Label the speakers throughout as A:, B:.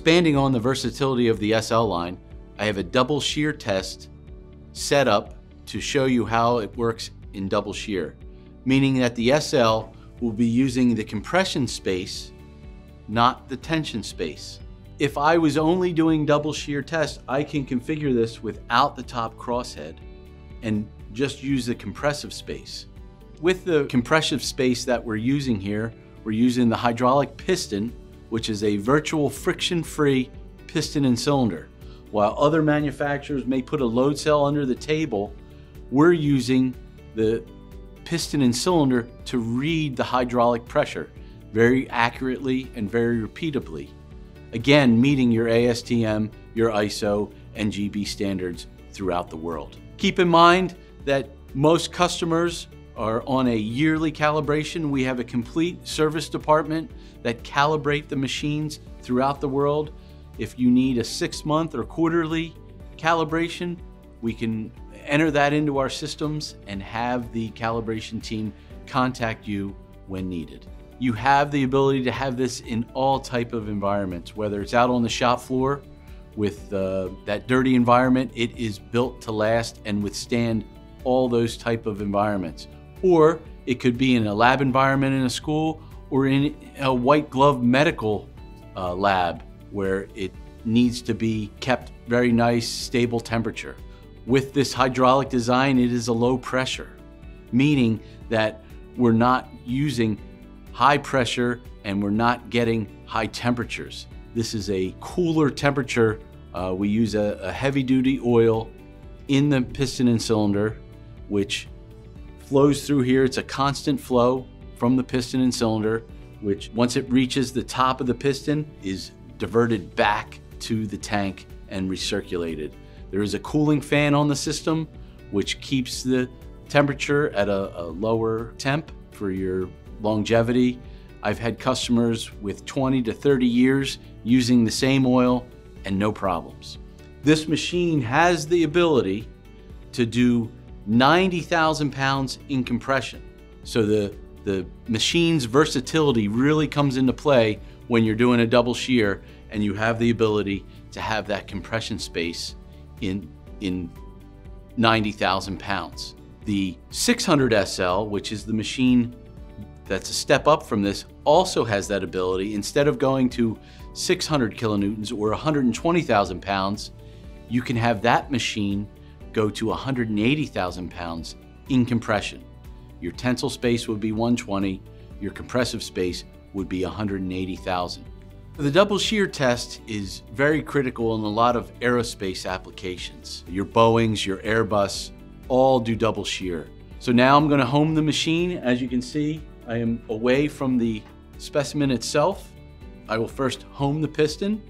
A: Expanding on the versatility of the SL line, I have a double shear test set up to show you how it works in double shear, meaning that the SL will be using the compression space, not the tension space. If I was only doing double shear test, I can configure this without the top crosshead and just use the compressive space. With the compressive space that we're using here, we're using the hydraulic piston, which is a virtual friction-free piston and cylinder. While other manufacturers may put a load cell under the table, we're using the piston and cylinder to read the hydraulic pressure very accurately and very repeatably. Again, meeting your ASTM, your ISO, and GB standards throughout the world. Keep in mind that most customers are on a yearly calibration. We have a complete service department that calibrate the machines throughout the world. If you need a six month or quarterly calibration, we can enter that into our systems and have the calibration team contact you when needed. You have the ability to have this in all type of environments, whether it's out on the shop floor with uh, that dirty environment, it is built to last and withstand all those type of environments. Or it could be in a lab environment in a school or in a white glove medical uh, lab where it needs to be kept very nice, stable temperature. With this hydraulic design, it is a low pressure, meaning that we're not using high pressure and we're not getting high temperatures. This is a cooler temperature. Uh, we use a, a heavy duty oil in the piston and cylinder, which flows through here. It's a constant flow from the piston and cylinder, which once it reaches the top of the piston is diverted back to the tank and recirculated. There is a cooling fan on the system, which keeps the temperature at a, a lower temp for your longevity. I've had customers with 20 to 30 years using the same oil and no problems. This machine has the ability to do 90,000 pounds in compression. So the, the machine's versatility really comes into play when you're doing a double shear and you have the ability to have that compression space in, in 90,000 pounds. The 600 SL, which is the machine that's a step up from this, also has that ability. Instead of going to 600 kilonewtons or 120,000 pounds, you can have that machine go to 180,000 pounds in compression. Your tensile space would be 120, your compressive space would be 180,000. The double shear test is very critical in a lot of aerospace applications. Your Boeings, your Airbus, all do double shear. So now I'm gonna home the machine. As you can see, I am away from the specimen itself. I will first home the piston,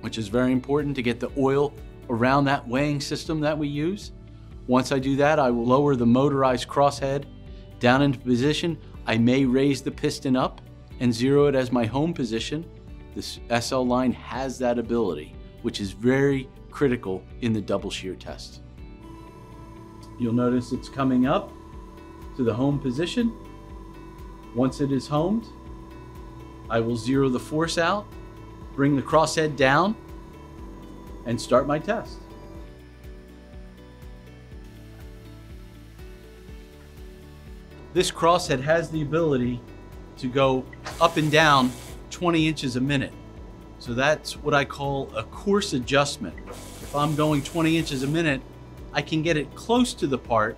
A: which is very important to get the oil around that weighing system that we use. Once I do that, I will lower the motorized crosshead down into position. I may raise the piston up and zero it as my home position. This SL line has that ability, which is very critical in the double shear test. You'll notice it's coming up to the home position. Once it is homed, I will zero the force out, bring the crosshead down, and start my test. This crosshead has the ability to go up and down 20 inches a minute. So that's what I call a coarse adjustment. If I'm going 20 inches a minute, I can get it close to the part,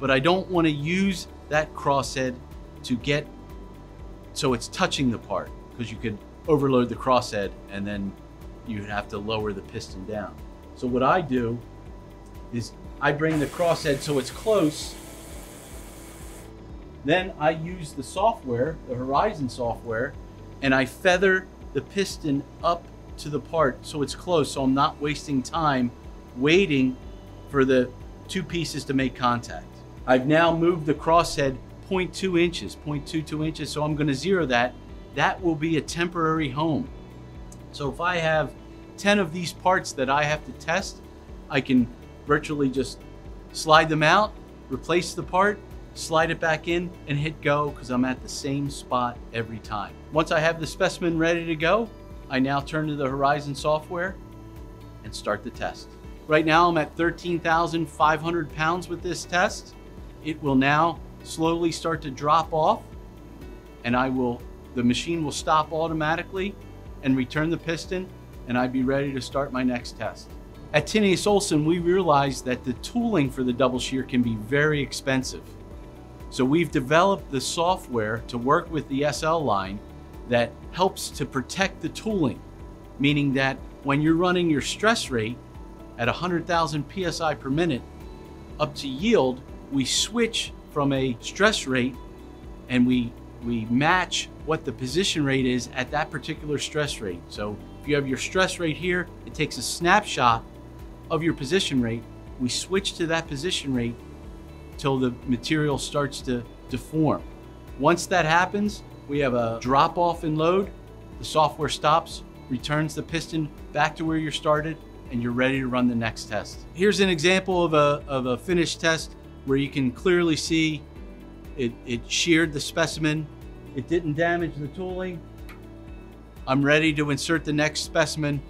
A: but I don't want to use that crosshead to get so it's touching the part because you could overload the crosshead and then you have to lower the piston down. So what I do is I bring the crosshead so it's close then I use the software, the Horizon software, and I feather the piston up to the part so it's close so I'm not wasting time waiting for the two pieces to make contact. I've now moved the crosshead 0.2 inches, 0.22 inches, so I'm gonna zero that. That will be a temporary home. So if I have 10 of these parts that I have to test, I can virtually just slide them out, replace the part, slide it back in and hit go because I'm at the same spot every time. Once I have the specimen ready to go, I now turn to the Horizon software and start the test. Right now I'm at 13,500 pounds with this test. It will now slowly start to drop off and I will, the machine will stop automatically and return the piston and I'd be ready to start my next test. At Tinius Olsen, we realized that the tooling for the double shear can be very expensive. So we've developed the software to work with the SL line that helps to protect the tooling, meaning that when you're running your stress rate at 100,000 PSI per minute up to yield, we switch from a stress rate and we, we match what the position rate is at that particular stress rate. So if you have your stress rate here, it takes a snapshot of your position rate. We switch to that position rate till the material starts to deform. Once that happens, we have a drop off in load. The software stops, returns the piston back to where you started, and you're ready to run the next test. Here's an example of a, of a finished test where you can clearly see it, it sheared the specimen. It didn't damage the tooling. I'm ready to insert the next specimen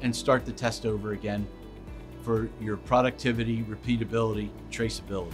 A: and start the test over again for your productivity, repeatability, traceability.